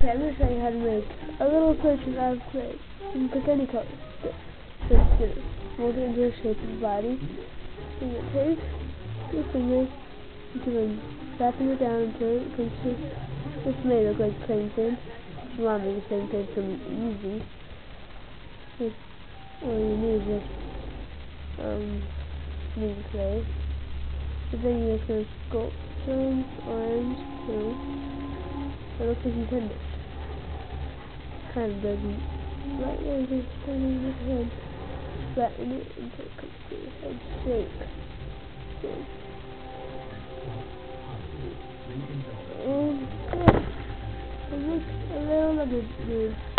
Okay, I'm going to show you how to make a little person out of clay. You can pick any color. Just, just mold it into the shape of the body. And you take your fingers, you can then wrapping it down until it comes to this may look like plain thing. If you want to same thing from easy. Just, all you need is um need clay. But then you just gonna sculpt some orange too. It looks like intended kind of doesn't right there just turning his head flatten it until it comes to his head shape. And oh, it looks a little a dude.